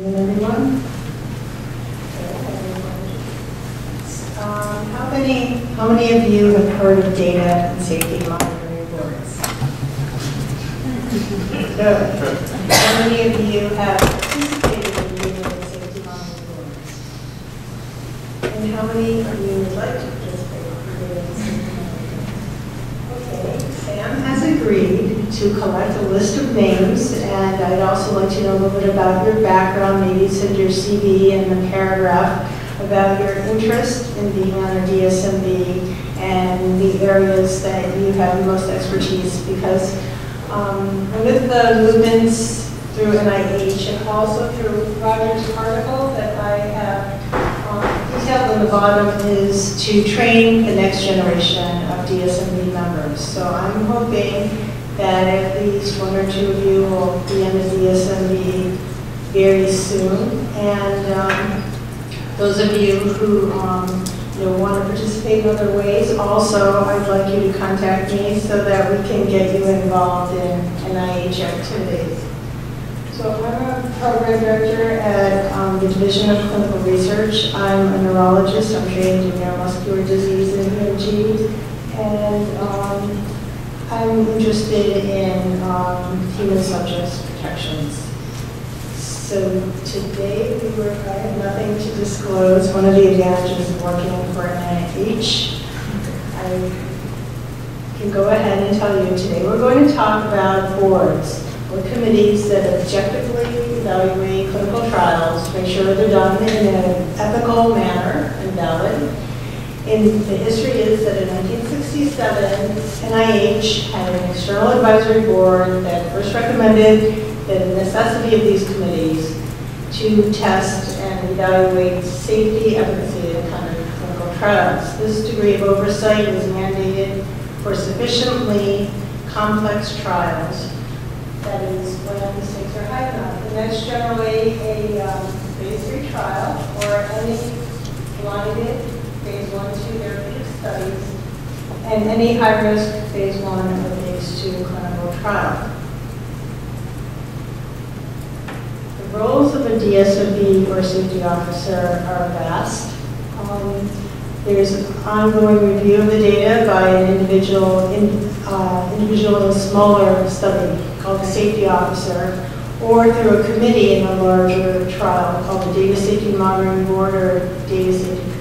Anyone? Um, How many, how many of you have heard of data and safety monitoring boards? Good. How many of you have participated in data and safety monitoring boards? And how many of you would like to participate in data and safety monitoring? Okay, Sam has agreed to collect a list of names, and I'd also like to know a little bit about your background, maybe send your CV and a paragraph about your interest in being on a DSMB and the areas that you have the most expertise, because um, with the movements through NIH and also through Roger's article that I have um, detailed on the bottom is to train the next generation of DSMB members. So I'm hoping that at least one or two of you will be in the DSMB very soon. And um, those of you who um, you know, want to participate in other ways, also, I'd like you to contact me so that we can get you involved in NIH activities. So I'm a program director at um, the Division of Clinical Research. I'm a neurologist. I'm trained in neuromuscular disease and EMG. And um, I'm interested in um, human subjects protections. So today, we were, I have nothing to disclose. One of the advantages of working for NIH, I can go ahead and tell you today, we're going to talk about boards or committees that objectively evaluate clinical trials, to make sure they're done in an ethical manner and valid. And the history is that in 1967, NIH had an external advisory board that first recommended the necessity of these committees to test and evaluate safety, efficacy, and conduct of clinical trials. This degree of oversight is mandated for sufficiently complex trials, that is, when the stakes are high enough. And that's generally a um, phase three trial or any blinded phase one, two therapeutic studies, and any high-risk phase one or phase two clinical trial. The roles of a DSMB or safety officer are vast. Um, there's an ongoing review of the data by an individual, in, uh, individual smaller study called the safety officer, or through a committee in a larger trial called the Data Safety Monitoring Board or Data Safety.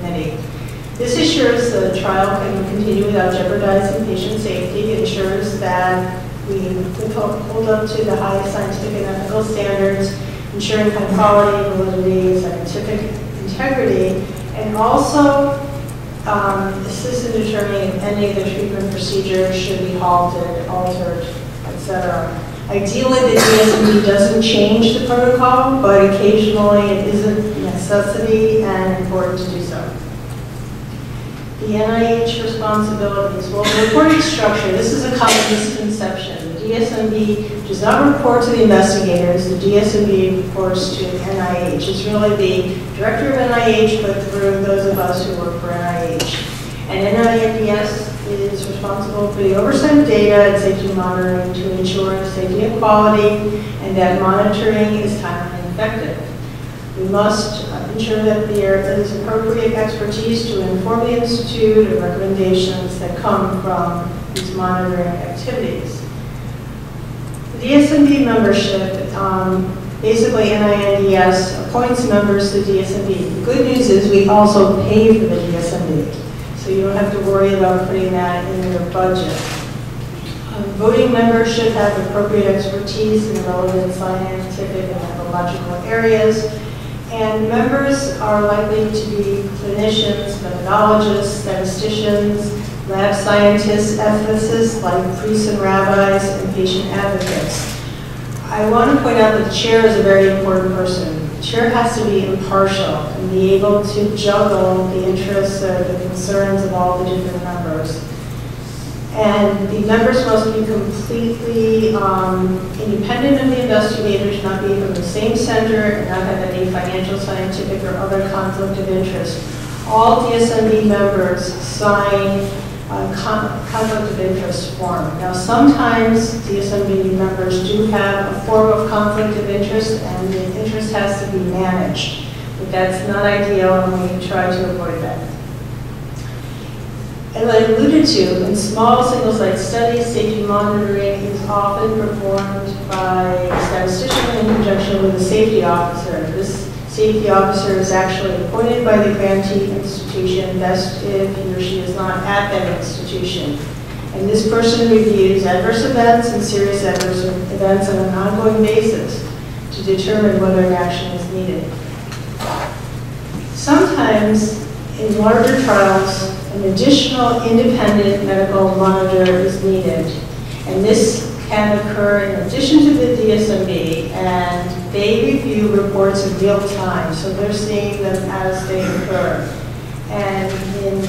This ensures the trial can continue without jeopardizing patient safety, ensures that we hold up to the highest scientific and ethical standards, ensuring high quality, validity, scientific integrity, and also um, assist in determining if any of the treatment procedures should be halted, altered, etc. Ideally, the DSMB doesn't change the protocol, but occasionally it is a necessity and important to do so. The NIH responsibilities. Well, the reporting structure, this is a common misconception. The DSMB does not report to the investigators. The DSMB reports to NIH. It's really the director of NIH, but through those of us who work for NIH. And NINDS is responsible for the oversight of data and safety monitoring to ensure safety and quality, and that monitoring is timely and effective. We must ensure that there is appropriate expertise to inform the Institute of recommendations that come from these monitoring activities. The DSMB membership, um, basically NINDS appoints members to DSMB. The good news is we also pay for the DSMB, so you don't have to worry about putting that in your budget. Um, voting members should have appropriate expertise in relevant scientific and methodological areas and members are likely to be clinicians, methodologists, statisticians, lab scientists, ethicists like priests and rabbis, and patient advocates. I want to point out that the chair is a very important person. The chair has to be impartial and be able to juggle the interests or the concerns of all the different members. And the members must be completely um, independent of the investigators, not be from the same center, and not have any financial, scientific, or other conflict of interest. All DSMB members sign a con- conflict of interest form. Now, sometimes DSMB members do have a form of conflict of interest, and the interest has to be managed. But that's not ideal, and we try to avoid that. As I alluded to, in small single-site studies, safety monitoring is often performed by a statistician in conjunction with a safety officer. This safety officer is actually appointed by the grantee institution, best if he or she is not at that institution. And this person reviews adverse events and serious adverse events on an ongoing basis to determine whether an action is needed. Sometimes, in larger trials, an additional independent medical monitor is needed. And this can occur in addition to the DSMB, and they review reports in real time, so they're seeing them as they occur. And in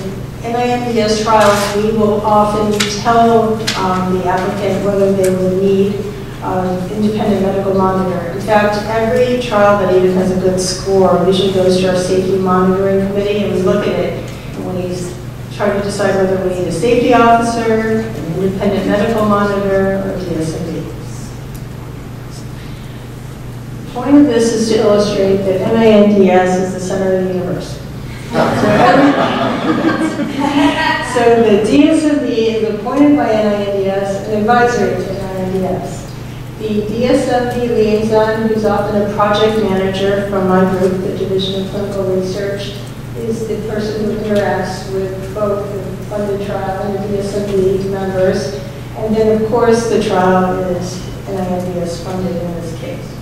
NINDS trials, we will often tell um, the applicant whether they will need um, independent medical monitor. In fact, every trial that even has a good score usually goes to our safety monitoring committee, and we look at it, and when he's trying to decide whether we need a safety officer, an independent medical monitor, or DSMB. The point of this is to illustrate that NINDS is the center of the universe. So, the DSMB is appointed by NINDS, an advisory to NINDS. The DSMB liaison, who's often a project manager from my group, the Division of Clinical Research, is the person who interacts with both the funded trial and the DSMB members. And then, of course, the trial is NINDS funded in this case.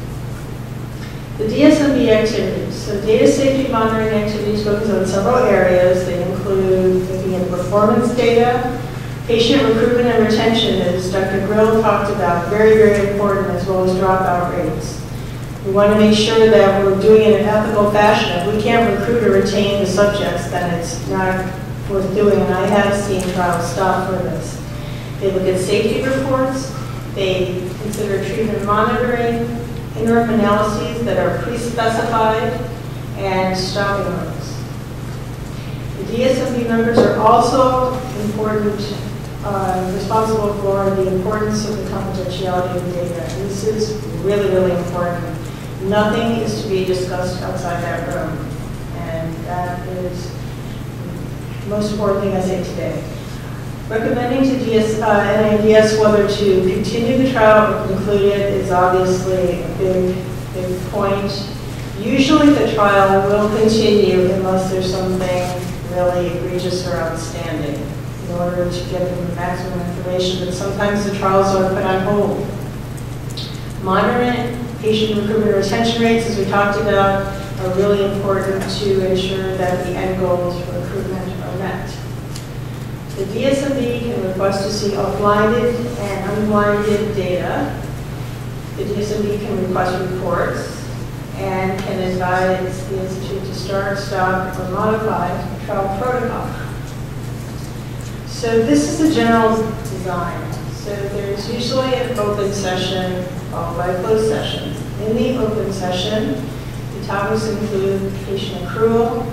The DSMB activities. So data safety monitoring activities focus on several areas. They include looking at performance data, patient recruitment and retention, as Dr. Grill talked about, very, very important, as well as dropout rates. We want to make sure that we're doing it in an ethical fashion. If we can't recruit or retain the subjects, then it's not worth doing, and I have seen trials stop for this. They look at safety reports, they consider treatment monitoring, interim analyses that are pre-specified, and stopping orders. The DSMB members are also important, uh, responsible for the importance of the confidentiality of the data. This is really, really important. Nothing is to be discussed outside that room. And that is the most important thing I say today. Recommending to DS, uh, NINDS whether to continue the trial or conclude it is obviously a big, big point. Usually the trial will continue unless there's something really egregious or outstanding in order to get the maximum information, but sometimes the trials are put on hold. Monitoring patient recruitment retention rates, as we talked about, are really important to ensure that the end goals for recruitment are met. The DSMB can request to see blinded and unblinded data. The DSMB can request reports and can advise the institute to start, stop, or modify trial protocol. So this is the general design. So there's usually an open session followed by a closed session. In the open session, the topics include patient accrual,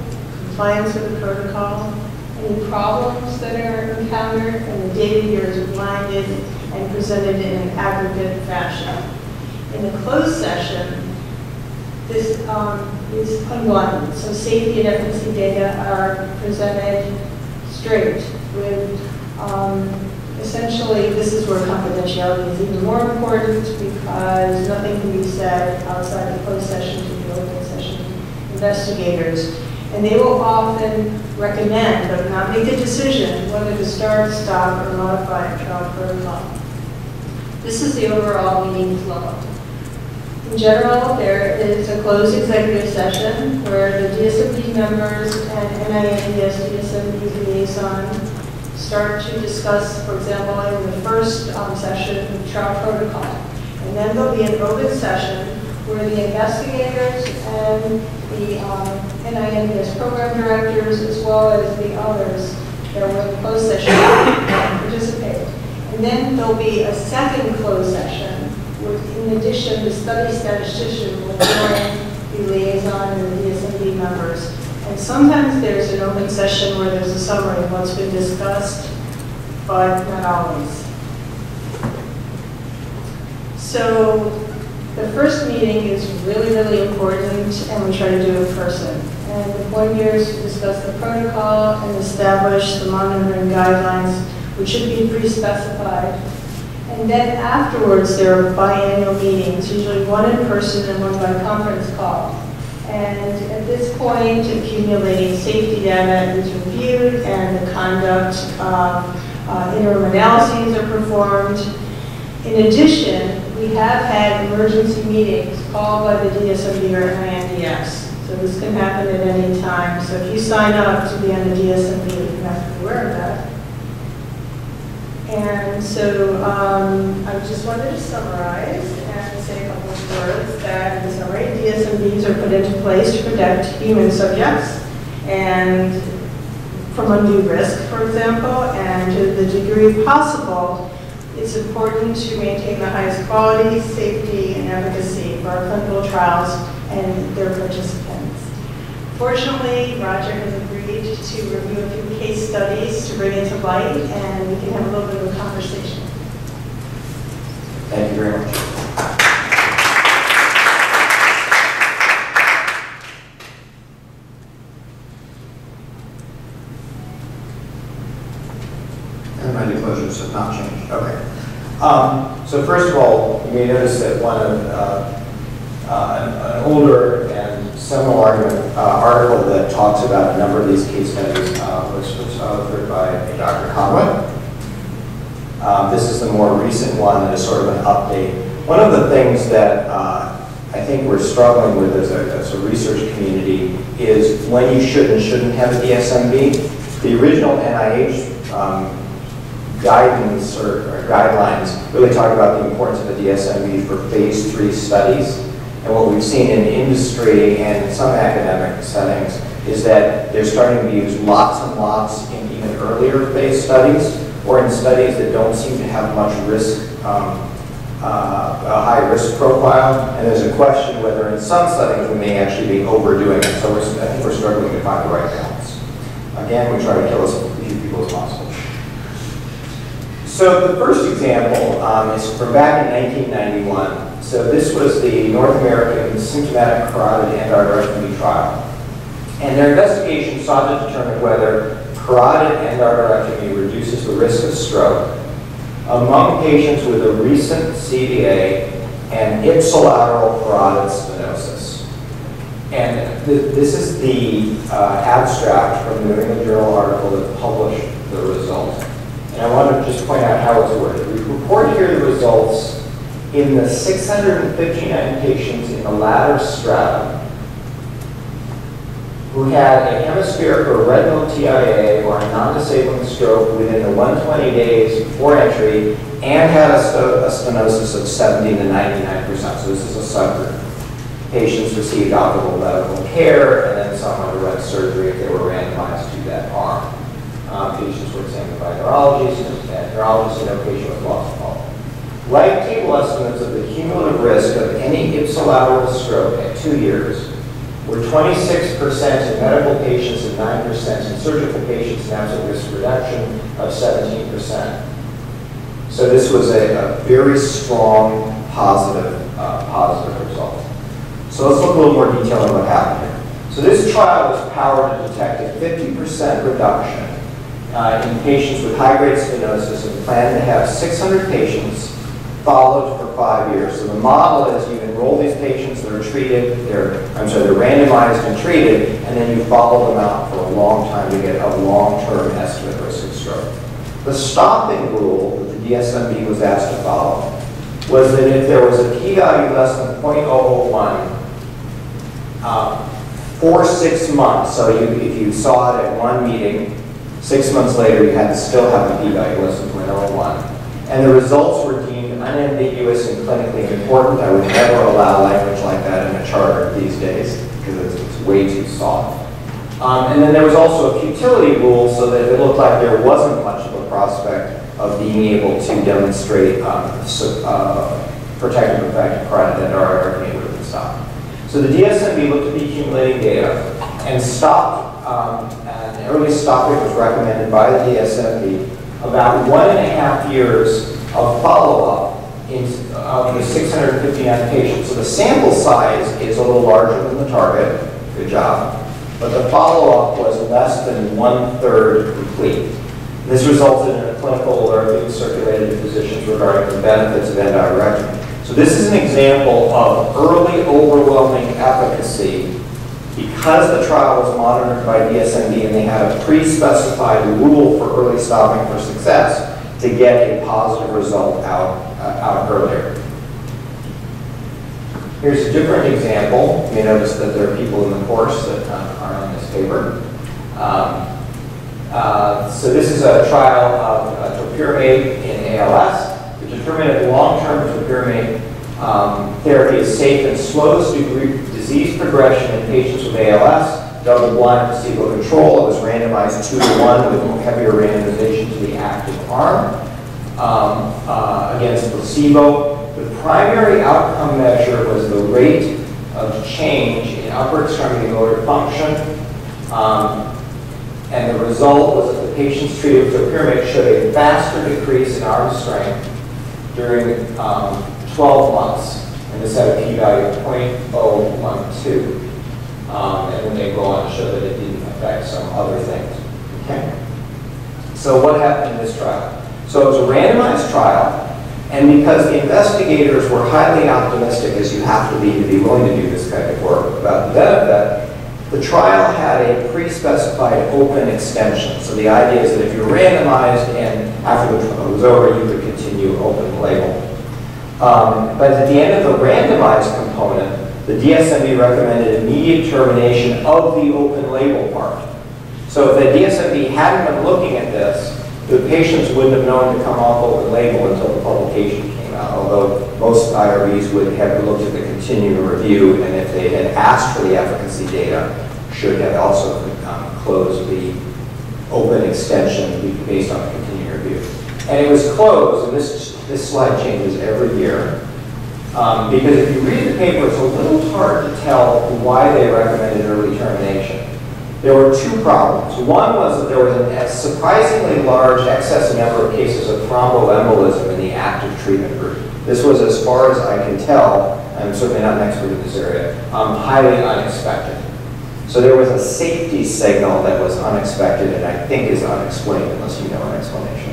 compliance with the protocol, any problems that are encountered, and the data here is blinded and presented in an aggregate fashion. In the closed session, this um, is unblinded, so safety and efficacy data are presented straight with um, essentially, this is where confidentiality is even more important because nothing can be said outside the closed session to the open session investigators. And they will often recommend, but not make a decision, whether to start, stop, or modify a trial protocol. This is the overall meeting flow. In general, there is a closed executive session where the DSMB members and NINDS DSMB liaison start to discuss, for example, in the first um, session, the trial protocol. And then there'll be an open session where the investigators and the um, NINDS program directors, as well as the others that were in closed session, participate. And then there'll be a second closed session with, in addition, the study statistician will join the liaison and the DSMB members and sometimes there's an open session where there's a summary of what's been discussed, but not always. So the first meeting is really, really important, and we try to do it in person. And the point here is to discuss the protocol and establish the monitoring guidelines, which should be pre-specified. And then afterwards, there are biannual meetings, usually one in person and one by conference call. And at this point, accumulating safety data is reviewed and the conduct of uh, interim analyses are performed. In addition, we have had emergency meetings called by the DSMB or NINDS. So this can happen at any time. So if you sign up to be on the DSMB, you have to be aware of that. And so um, I just wanted to summarize say a couple of words that in summary, DSMBs are put into place to protect human subjects and from undue risk, for example, and to the degree possible, it's important to maintain the highest quality, safety, and efficacy for our clinical trials and their participants. Fortunately, Roger has agreed to review a few case studies to bring it to light, and we can have a little bit of a conversation. Thank you very much. And have not changed, okay. Um, So first of all, you may notice that one of, uh, uh, an older and seminal argument, uh, article that talks about a number of these case studies uh, was was authored by Dr. Conwit. Um, This is the more recent one that is sort of an update. One of the things that uh, I think we're struggling with as a, as a research community is when you should and shouldn't have a DSMB. The original NIH um, guidance or or guidelines really talk about the importance of a DSMB for phase three studies. And what we've seen in industry and in some academic settings is that they're starting to use lots and lots in even earlier phase studies or in studies that don't seem to have much risk, um, uh, a high risk profile. And there's a question whether in some settings we may actually be overdoing it. So I think we're struggling to find the right balance. Again, we try to kill as few people as possible. So the first example um, is from back in 1991. So this was the North American Symptomatic Carotid Endarterectomy trial. And their investigation sought to determine whether carotid endarterectomy reduces the risk of stroke among patients with a recent CVA and ipsilateral carotid stenosis. And th this is the uh, abstract from the New England Journal article that published the result. And I want to just point out how it's worded. We report here the results in the 659 patients in the latter stratum who had a hemispheric or retinal TIA or a non-disabling stroke within the 120 days before entry and had a, a stenosis of 70 to 99%. So this is a subgroup. Patients received optimal medical care and then some underwent surgery if they were randomized to that arm. Um, patients were examined by neurologists and neurologists and no patient was lost follow. Life table estimates of the cumulative risk of any ipsilateral stroke at two years were 26% in medical patients and 9% in surgical patients, and that's a risk reduction of 17%. So this was a, a very strong positive, uh, positive result. So let's look a little more detail on what happened here. So this trial was powered to detect a 50% reduction uh, in patients with high-grade stenosis and plan to have 600 patients followed for five years. So the model is you enroll these patients, they're treated, they're, I'm sorry, they're randomized and treated, and then you follow them out for a long time to get a long-term estimate risk of stroke. The stopping rule that the DSMB was asked to follow was that if there was a p-value less than 0.001 uh, for six months, so you, if you saw it at one meeting, six months later you had to still have a p-value less than 0.01, and the results were deemed unambiguous and clinically important. I would never allow language like that in a charter these days because it's, it's way too soft. Um, and then there was also a futility rule so that it looked like there wasn't much of a prospect of being able to demonstrate um, so, uh, protective effect endarterectomy would have been stopped. So the DSMB looked at the accumulating data and stopped, um, an early stopping was recommended by the DSMB about one and a half years of follow-up in, of the 659 patients. So the sample size is a little larger than the target, good job, but the follow-up was less than one-third complete. This resulted in a clinical alert being circulated to physicians regarding the benefits of endarterectomy. So this is an example of early overwhelming efficacy because the trial was monitored by DSMB and they had a pre-specified rule for early stopping for success to get a positive result out, uh, out earlier. Here's a different example. You may notice that there are people in the course that uh, are on this paper. Um, uh, so this is a trial of uh, topiramate in ALS to determine if long-term topiramate um, therapy is safe and slows disease progression in patients with ALS. Double-blind placebo control. It was randomized two to one with heavier randomization to the active arm um, uh, against placebo. The primary outcome measure was the rate of change in upper extremity motor function. Um, and the result was that the patients treated with topiramate showed a faster decrease in arm strength during um, 12 months. And this had a p-value of 0.012. Um, and then they go on to show that it didn't affect some other things. Okay? So what happened in this trial? So it was a randomized trial, and because the investigators were highly optimistic, as you have to be to be willing to do this kind of work about the benefit, the trial had a pre-specified open extension. So the idea is that if you're randomized and after the trial was over, you could continue open label. Um, but at the end of the randomized component, the DSMB recommended immediate termination of the open label part. So if the DSMB hadn't been looking at this, the patients wouldn't have known to come off open label until the publication came out, although most IRBs would have looked at the continuing review, and if they had asked for the efficacy data, should have also um, closed the open extension based on the continuing review. And it was closed, and this, this slide changes every year, um, because if you read the paper, it's a little hard to tell why they recommended early termination. There were two problems. One was that there was a surprisingly large excess number of cases of thromboembolism in the active treatment group. This was, as far as I can tell, I'm certainly not an expert in this area, um, highly unexpected. So there was a safety signal that was unexpected and I think is unexplained unless you know an explanation.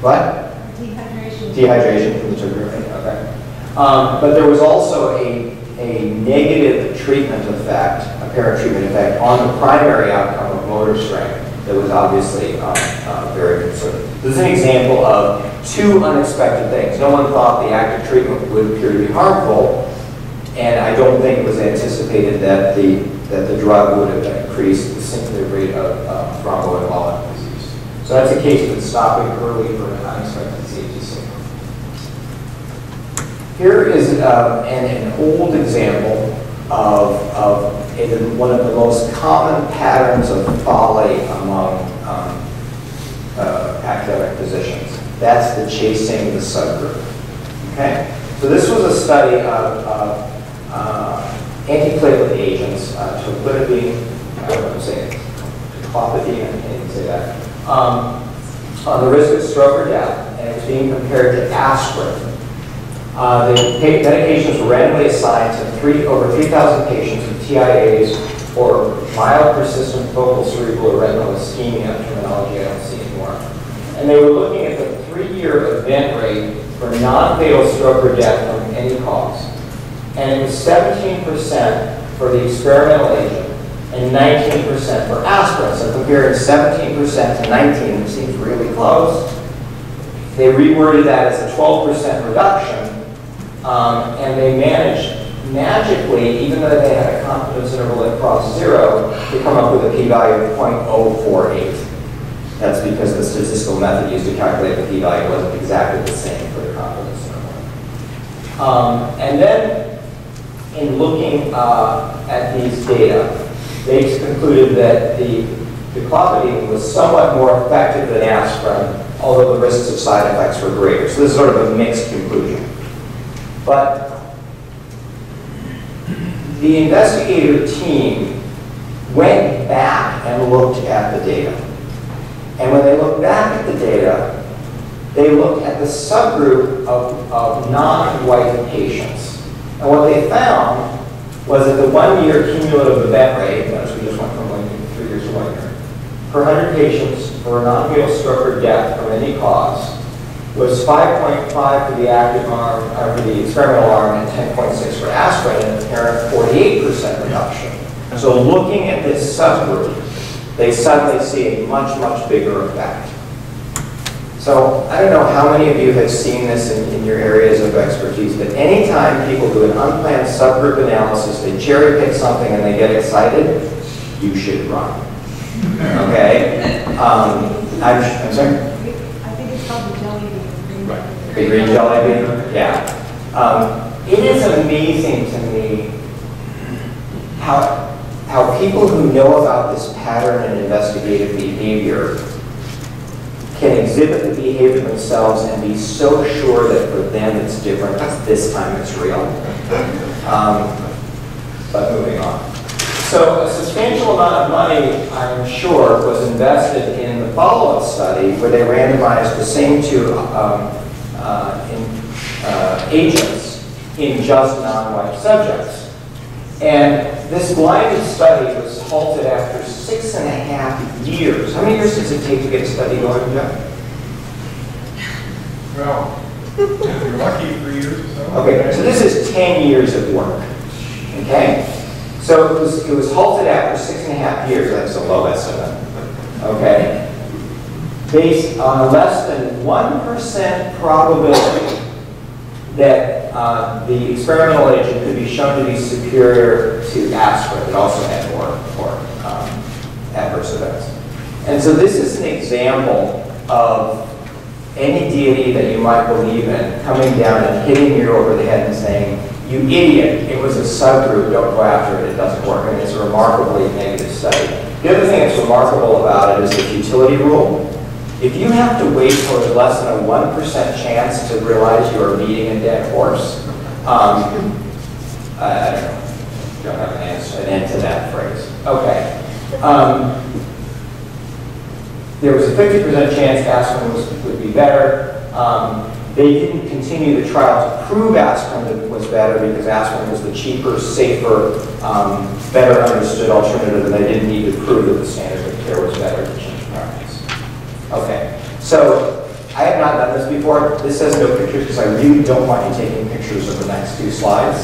What? Dehydration. Dehydration from the sugar, okay. Um, but there was also a, a negative treatment effect apparent treatment effect on the primary outcome of motor strength that was obviously um, uh, very concerning. This is an example of two unexpected things. No one thought the active treatment would appear to be harmful, and I don't think it was anticipated that the, that the drug would have increased the, rate of uh, thromboembolic. So that's a case of stopping early for an unexpected safety signal. Here is uh, an, an old example of, of in one of the most common patterns of folly among um, uh, academic physicians. That's the chasing the subgroup. Okay? So this was a study of, of uh, antiplatelet agents, uh, tolipidine, I don't know how to say it, clopidine, I can't say that, um, on the risk of stroke or death, and it was being compared to aspirin. Uh, the medications were randomly assigned to three, over 3,000 patients with TIAs or mild persistent focal cerebral retinal ischemia, terminology I don't see anymore. And they were looking at the three-year event rate for non-fatal stroke or death from any cause. And it was 17% for the experimental agent and 19% for aspirin. So comparing 17% to 19 seems really close. They reworded that as a 12% reduction um, and they managed magically, even though they had a confidence interval that crossed zero, to come up with a p-value of 0.048. That's because the statistical method used to calculate the p-value wasn't exactly the same for the confidence interval. Um, and then, in looking uh, at these data, they concluded that the, clopidine was somewhat more effective than aspirin, although the risks of side effects were greater. So this is sort of a mixed conclusion. But the investigator team went back and looked at the data. And when they looked back at the data, they looked at the subgroup of, of non-white patients. And what they found was that the one-year cumulative event rate, notice we just went from one year, three years to one year, per 100 patients for a non-fatal stroke or death from any cause was 5.5 for the active arm, uh, for the experimental arm, and 10.6 for aspirin, and apparent 48% reduction. So looking at this subgroup, they suddenly see a much, much bigger effect. So I don't know how many of you have seen this in, in your areas of expertise, but anytime people do an unplanned subgroup analysis, they cherry pick something and they get excited, you should run. Okay? Um, I'm, I'm sorry? I think it's called the jelly bean. Right. The green jelly bean? Yeah. Um, it is amazing to me how, how people who know about this pattern and investigative behavior can exhibit the behavior themselves and be so sure that for them it's different, this time it's real. Um, but moving on. So a substantial amount of money, I'm sure, was invested in the follow-up study where they randomized the same two um, uh, in, uh, agents in just non-white subjects. And this blinded study was halted after six and a half years. How many years does it take to get a study going, Jeff? Well, if you're lucky, three years or so. Okay, so this is 10 years of work. Okay? So it was, it was halted after six and a half years. That's a low estimate. Okay? Based on a less than 1% probability that uh, the experimental agent could be shown to be superior to aspirin. It also had more, more um, adverse events. And so this is an example of any deity that you might believe in coming down and hitting you over the head and saying, you idiot, it was a subgroup, don't go after it, it doesn't work. Mean, it's a remarkably negative study. The other thing that's remarkable about it is the futility rule. If you have to wait for less than a 1% chance to realize you are beating a dead horse, um, I don't know, don't have an answer, an end to that phrase. Okay. Um, there was a 50% chance aspirin was, would be better. Um, they didn't continue the trial to prove aspirin was better because aspirin was the cheaper, safer, um, better understood alternative, and they didn't need to prove that the standard of care was better. Okay, so I have not done this before. This says no pictures because I really don't want you taking pictures of the next two slides.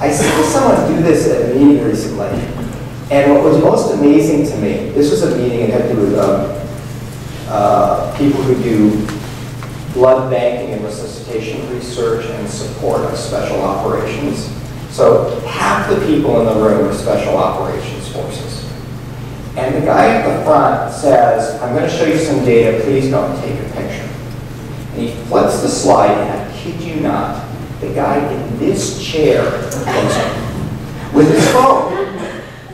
I saw someone do this at a meeting recently, and what was most amazing to me, this was a meeting, it had to do with um, uh, people who do blood banking and resuscitation research and support of special operations. So half the people in the room are special operations forces. And the guy at the front says, I'm going to show you some data, please don't take a picture. And he flips the slide, and I kid you not, the guy in this chair with his phone.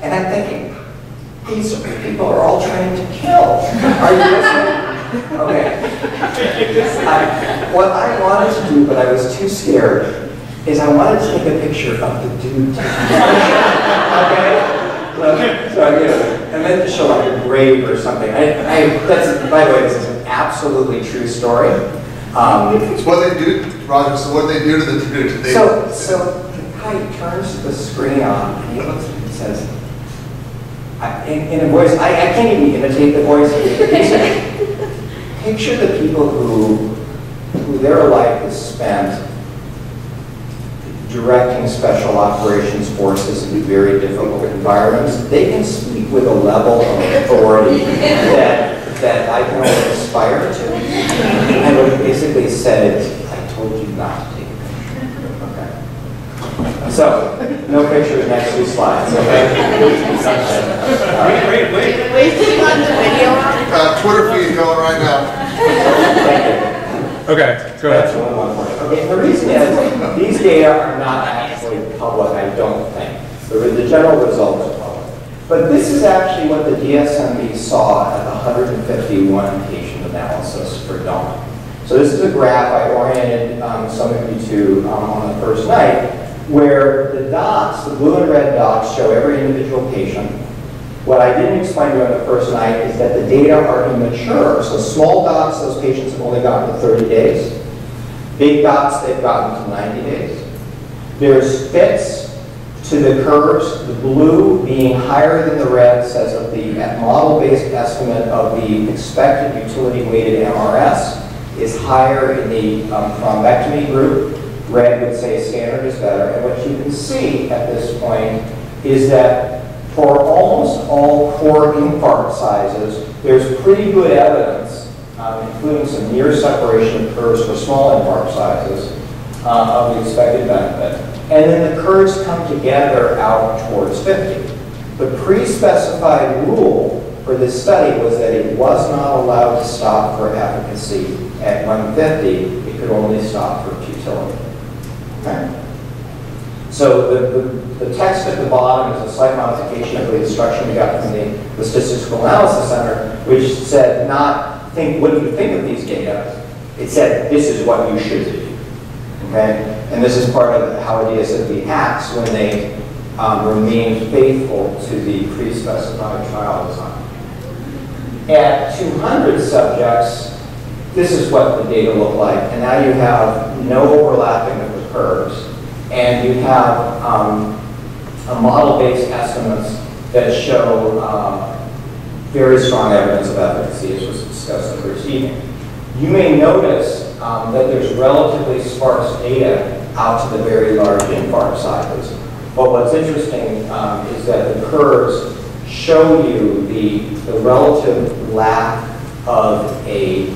And I'm thinking, these people are all trying to kill. Are you listening? Okay. I, what I wanted to do, but I was too scared, is I wanted to take a picture of the dude. okay? So, so I did it. And then to show like a grave or something. I, I, that's, by the way, this is an absolutely true story. Um, So what they do, Roger, so what they do to the dude? They, so, so the guy turns the screen on and he looks at me and says, I, in, in a voice, I, I can't even imitate the voice. Picture the people who, who their life is spent directing special operations forces into very difficult environments. They can speak with a level of authority that, that I can only aspire to. And what he basically said is, I told you not to take a picture. Okay. So, no pictures, next two slides, okay? Wait, wait, wait. Wasting on the video. uh, Twitter feed going right now. Thank you. Okay, go That's ahead. one, point. Okay, the reason is, these data are not actually public, I don't think. The, the general results are public. But this is actually what the DSMB saw at the 151 patient analysis for Dawn. So this is a graph I oriented um, some of you to um, on the first night, where the dots, the blue and red dots, show every individual patient, What I didn't explain to you on the first night is that the data are immature. So small dots, those patients have only gotten to 30 days. Big dots, they've gotten to 90 days. There's fits to the curves, the blue being higher than the red says that the model-based estimate of the expected utility-weighted MRS is higher in the um, thrombectomy group. Red would say standard is better. And what you can see at this point is that for almost all core infarct sizes, there's pretty good evidence, um, including some near separation of curves for small infarct sizes, uh, of the expected benefit. And then the curves come together out towards 50. The pre-specified rule for this study was that it was not allowed to stop for efficacy at 150. It could only stop for futility. Okay? So the, the, the text at the bottom is a slight modification of the instruction we got from the, the Statistical Analysis Center, which said not think what do you think of these data. It said this is what you should do. Okay? And this is part of how DSMB acts when they um, remain faithful to the pre-specified trial design. At 200 subjects, this is what the data look like. And now you have no overlapping of the curves. And you have um, model-based estimates that show um, very strong evidence of efficacy, as was discussed in the evening. You may notice um, that there's relatively sparse data out to the very large infarct sizes. But what's interesting um, is that the curves show you the, the relative lack of a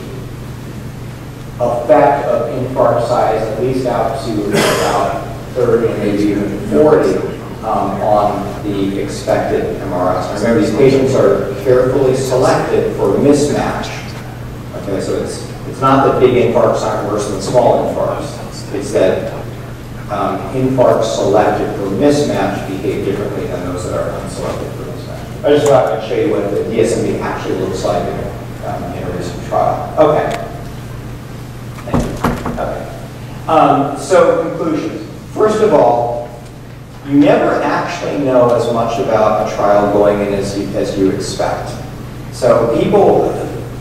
effect of infarct size, at least out to about 30, maybe even 40 um, on the expected MRS. Remember, these patients are carefully selected for mismatch. Okay, so it's, it's not that big infarcts aren't worse than small infarcts. It's that um, infarcts selected for mismatch behave differently than those that are unselected for mismatch. I just thought I'd show you what the DSMB actually looks like in, um, in a recent trial. Okay. Thank you. Okay. Um, so conclusions. First of all, you never actually know as much about a trial going in as you, as you expect. So people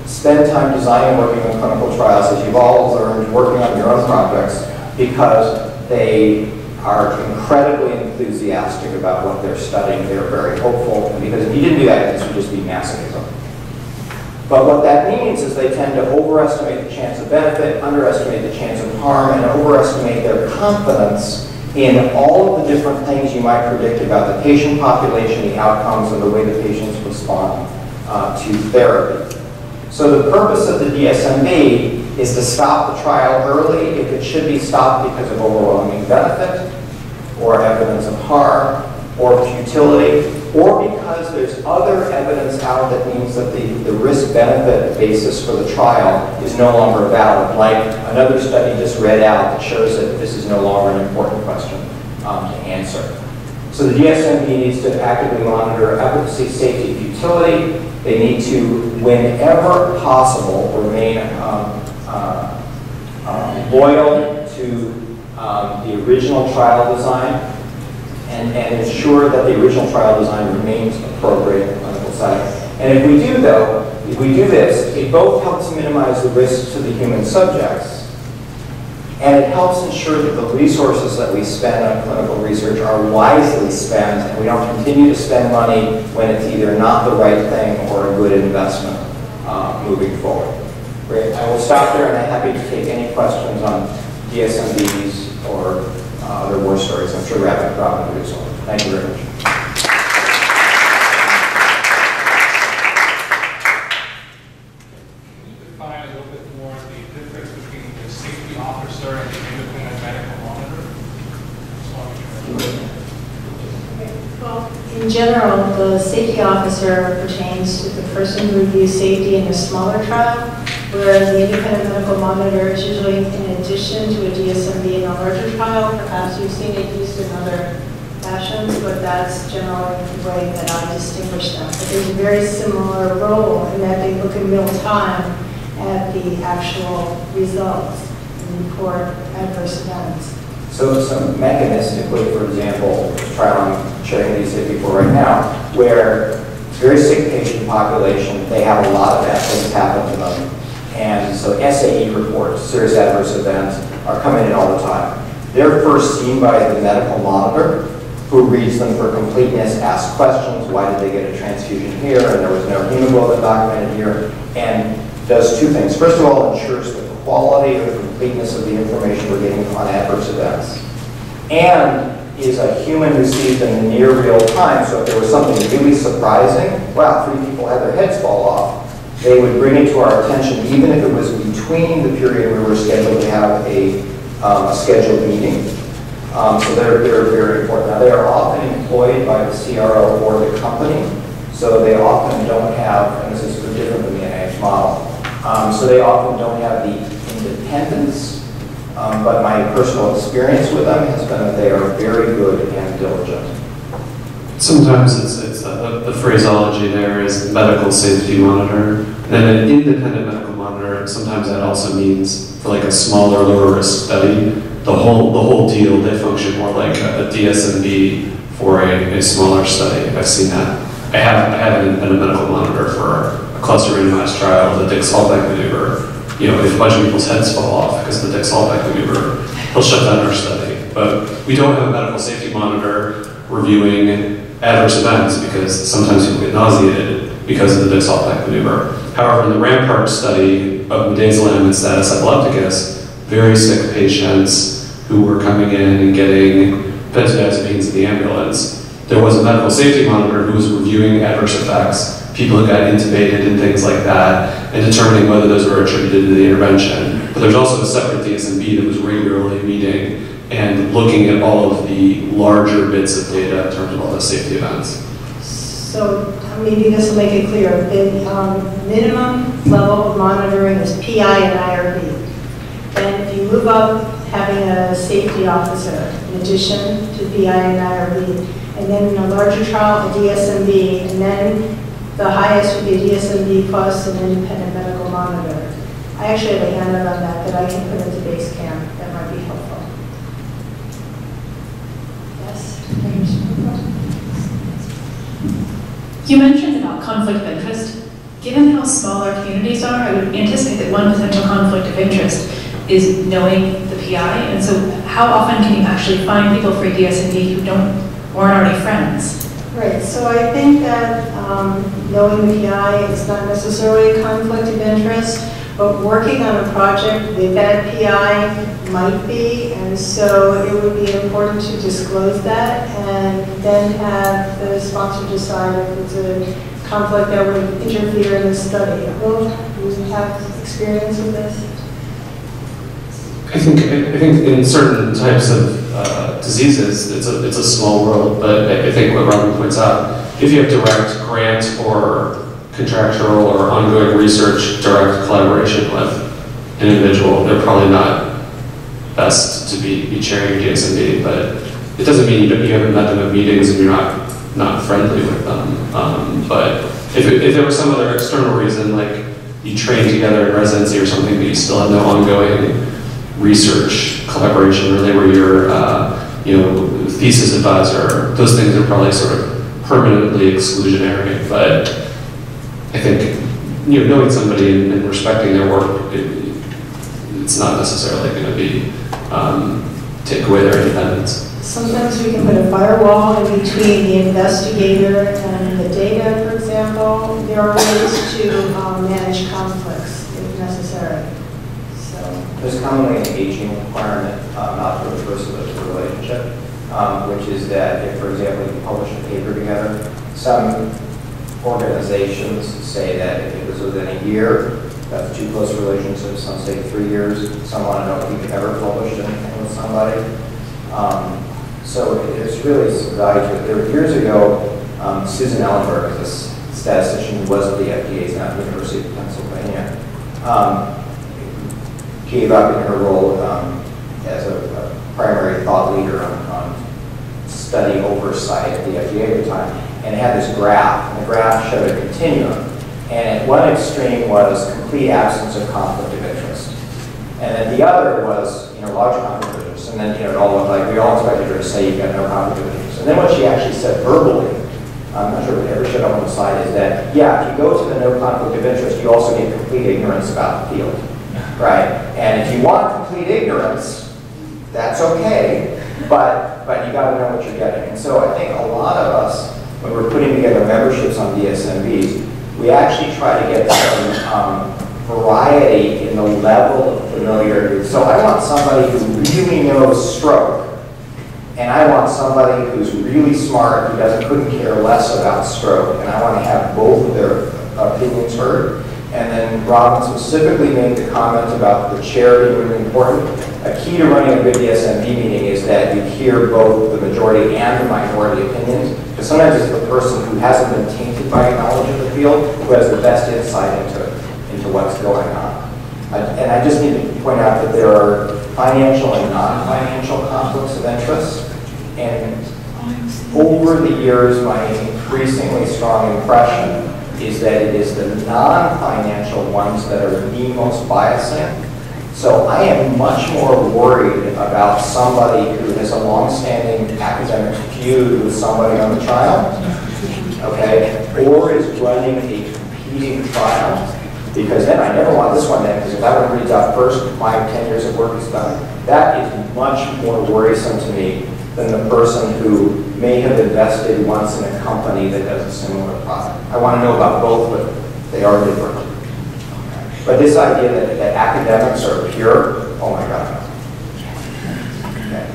spend time designing and working on clinical trials, as you've all learned, working on your own projects, because they are incredibly enthusiastic about what they're studying. They're very hopeful. Because if you didn't do that, this would just be masochism. But what that means is they tend to overestimate the chance of benefit, underestimate the chance of harm, and overestimate their confidence in all of the different things you might predict about the patient population, the outcomes, and the way the patients respond uh, to therapy. So the purpose of the DSMB is to stop the trial early if it should be stopped because of overwhelming benefit, or evidence of harm, or futility, or because there's other evidence out that means that the, the risk-benefit basis for the trial is no longer valid, like another study just read out that shows that this is no longer an important question um, to answer. So the DSMB needs to actively monitor efficacy, safety, futility. They need to, whenever possible, remain um, uh, uh, loyal to um, the original trial design and, and ensure that the original trial design remains appropriate on the clinical side. And if we do, though, if we do this, it both helps minimize the risk to the human subjects, and it helps ensure that the resources that we spend on clinical research are wisely spent, and we don't continue to spend money when it's either not the right thing or a good investment uh, moving forward. Great. I will stop there, and I'm happy to take any questions on DSMBs or uh, other war stories. I'm sure Rapid probably do so. Thank you very much. Can you define a little bit more the difference between the safety officer and the independent medical monitor? In general, the safety officer pertains to the person who reviews safety in a smaller trial, whereas the independent medical monitor is usually in addition to a DSMB in a larger trial. Perhaps you've seen it used in other fashions, but that's generally the way that I distinguish them. But there's a very similar role in that they look in real time at the actual results and report adverse events. So, so mechanistically, for example, trial I'm showing these here before right now, where very sick patient population. They have a lot of bad things happen to them. And so SAE reports, serious adverse events, are coming in all the time. They're first seen by the medical monitor, who reads them for completeness, asks questions, why did they get a transfusion here, and there was no hemoglobin documented here, and does two things. First of all, ensures the quality or completeness of the information we're getting on adverse events. And is a human them in near real time, so if there was something really surprising, wow, three people had their heads fall off, they would bring it to our attention, even if it was between the period we were scheduled to have a, um, a scheduled meeting. Um, so they're, they're very important. Now, they are often employed by the CRO or the company, so they often don't have, and this is different than the NIH model, um, so they often don't have the independence, um, but my personal experience with them has been that they are very good and diligent. Sometimes it's, it's uh, the phraseology there is medical safety monitor. And an independent medical monitor, sometimes that also means for like a smaller, lower risk study, the whole, the whole deal, they function more like a, a DSMB for a, a smaller study. I've seen that. I have, I have an independent medical monitor for a cluster randomized trial, the Dix-Hallpike maneuver. You know, if a bunch of people's heads fall off because of the Dix-Hallpike maneuver, he'll shut down our study. But we don't have a medical safety monitor reviewing adverse events because sometimes people get nauseated because of the Dix-Hallpike maneuver. However, in the Rampart study of midazolam and status epilepticus, very sick patients who were coming in and getting benzodiazepines in the ambulance, there was a medical safety monitor who was reviewing adverse effects, people who got intubated and things like that, and determining whether those were attributed to the intervention. But there's also a separate DSMB that was regularly meeting and looking at all of the larger bits of data in terms of all the safety events. So maybe this will make it clear. The um, minimum level of monitoring is PI and IRB. And if you move up having a safety officer in addition to PI and IRB, and then in a larger trial, a DSMB, and then the highest would be a DSMB plus an independent medical monitor. I actually have a handout on that that I can put into base camp. That might be helpful. Yes? You mentioned about conflict of interest. Given how small our communities are, I would anticipate that one potential conflict of interest is knowing the PI. And so how often can you actually find people for DSMB who don't, aren't already friends? Right, so I think that um, knowing the PI is not necessarily a conflict of interest, but working on a project that PI might be, and so it would be important to disclose that and then have the sponsor decide if it's a conflict that would interfere in the study. Will, you have experience with this? I think, I think in certain types of uh, diseases, it's a, it's a small world, but I I think what Robin points out, if you have direct grant or contractual or ongoing research, direct collaboration with an individual, they're probably not best to be, be chairing DSMB, but it doesn't mean you, you haven't met them at meetings and you're not, not friendly with them. Um, but if, it- if there was some other external reason, like you trained together in residency or something, but you still have no ongoing research collaboration, or they were your, uh, you know, thesis advisor, those things are probably sort of permanently exclusionary, but I think, you know, knowing somebody and, and respecting their work, it, it's not necessarily going to be, um, take away their independence. Sometimes we can put a firewall in between the investigator and the data, for example. There are ways to um, manage conflicts if necessary. So, There's commonly an aging requirement, um, not for the person, but for the relationship, um, which is that if, for example, you publish a paper together, some organizations say that if it was within a year, that's too close a relationship, some say three years, some want to know if you've ever published anything with somebody. Um, So it's really some value to it. There years ago, um, Susan Ellenberg, a statistician who was at the FDA, is now at the University of Pennsylvania, um, gave up in her role um, as a a primary thought leader on, on study oversight at the FDA at the time, and had this graph, and the graph showed a continuum. And at one extreme was complete absence of conflict of interest. And then the other was, you know, large conflict of interest. And then, you know, it all looked like, we all expected her to say you've got no conflict of interest. And then what she actually said verbally I'm not sure if it ever showed up on the slide, is that, yeah, if you go to the no conflict of interest, you also get complete ignorance about the field, right? And if you want complete ignorance, that's okay, but, but you gotta know what you're getting. And so I think a lot of us, when we're putting together memberships on DSMBs, we actually try to get some um, variety in the level of familiarity. So I want somebody who really knows stroke, and I want somebody who's really smart, who doesn't, couldn't care less about stroke, and I want to have both of their opinions heard. And then Robin specifically made the comment about the chair being important. A key to running a good DSMB meeting is that you hear both the majority and the minority opinions. Because sometimes it's the person who hasn't been tainted by knowledge of the field who has the best insight into, into what's going on. And I just need to point out that there are financial and non-financial conflicts of interest. And over the years, my increasingly strong impression is that it is the non-financial ones that are the most biasing. So I am much more worried about somebody who has a long-standing academic feud with somebody on the trial, okay, or is running a competing trial, because then I never want this one then, because if that one reads out first, my 10 years of work is done. That is much more worrisome to me than the person who may have invested once in a company that does a similar product. I want to know about both, but they are different. But this idea that, that academics are pure, oh my God. Okay.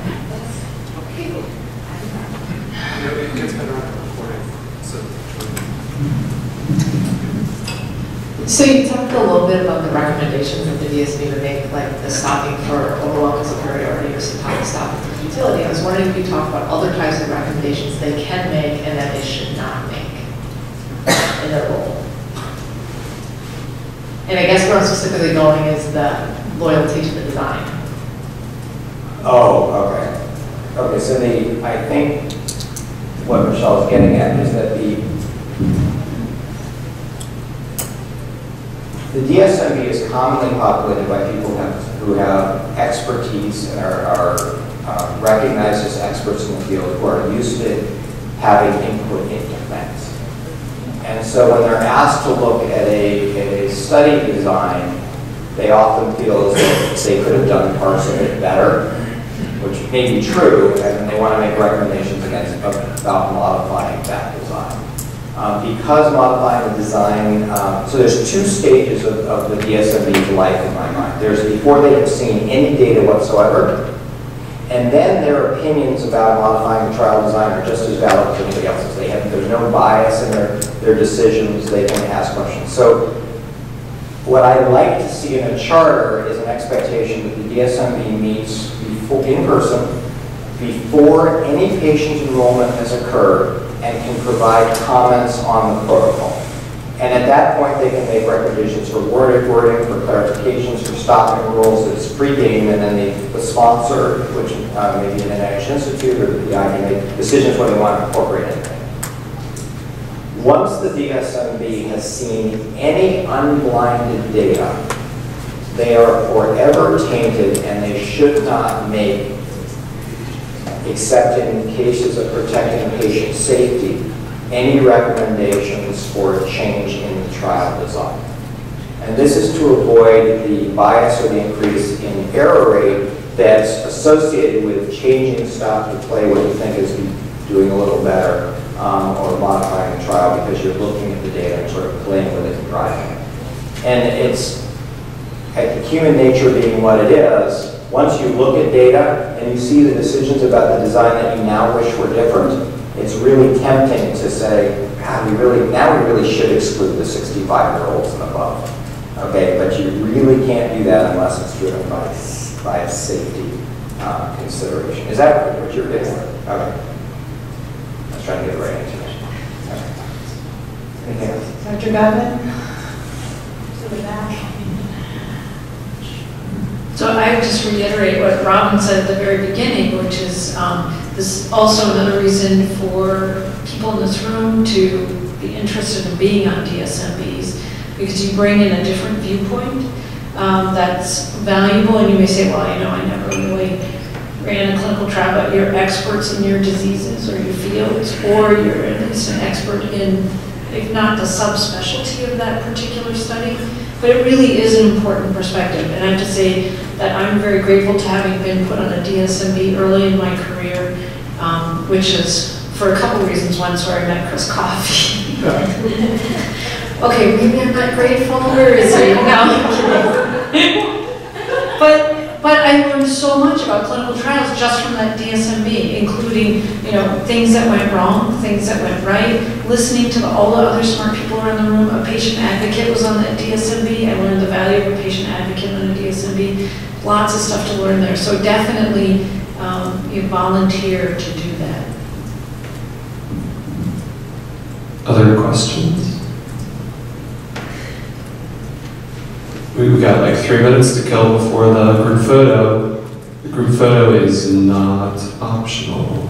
So. You talked a little bit about the recommendations that the DSB would make, like the stopping for overwhelming superiority or stopping for futility. I was wondering if you talk about other types of recommendations they can make and that they should not make in their role. And I guess where I'm specifically going is the loyalty to the design. Oh, okay. Okay, so the, I think what Michelle is getting at is that the, the DSMB is commonly populated by people who have, expertise and are, are uh, recognized as experts in the field who are used to having input into things. So when they're asked to look at a, a study design, they often feel as though they could have done parts of it better, which may be true, and they want to make recommendations against, about modifying that design. Um, because modifying the design, um, so there's two stages of, of the DSMB's life in my mind. There's before they have seen any data whatsoever, and then their opinions about modifying the trial design are just as valid as anybody else's. They have, there's no bias in their, their decisions, they can ask questions. So what I'd like to see in a charter is an expectation that the DSMB meets before, in person before any patient enrollment has occurred and can provide comments on the protocol. And at that point, they can make recommendations for wording, wording, for clarifications, for stopping rules. It's pre-game, and then the, the sponsor, which uh, may be an NIH institute or the PI, can make decisions when they want to incorporate anything. Once the DSMB has seen any unblinded data, they are forever tainted and they should not make, except in cases of protecting patient safety, any recommendations for a change in the trial design. And this is to avoid the bias or the increase in error rate that's associated with changing stop to play what you think is doing a little better um, or modifying the trial because you're looking at the data and sort of playing with it and driving it. And it's, at human nature being what it is, once you look at data and you see the decisions about the design that you now wish were different, it's really tempting to say, God, we really, now we really should exclude the 65-year-olds and above. Okay, but you really can't do that unless it's driven by, by a safety uh, consideration. Is that what you're getting? Okay. I was trying to get the right answer. Okay. Anything else? Dr. Godwin? So I would just reiterate what Robin said at the very beginning, which is um, this is also another reason for people in this room to be interested in being on DSMBs, because you bring in a different viewpoint um, that's valuable, and you may say, well, you know, I never really ran a clinical trial, but you're experts in your diseases or your fields, or you're at least an expert in, if not the subspecialty of that particular study. But it really is an important perspective, and I have to say that I'm very grateful to having been put on a DSMB early in my career, um, which is for a couple reasons. One is where I met Chris Coffey. Okay, maybe I'm not grateful, Where is he it? No. But, but I learned so much about clinical trials just from that DSMB, including, you know, things that went wrong, things that went right, listening to all the other smart people around the room. A patient advocate was on that DSMB. I learned the value of a patient advocate on a DSMB. Lots of stuff to learn there. So definitely, um, you volunteer to do that. Other questions? We- We've got like three minutes to kill before the group photo. The group photo is not optional.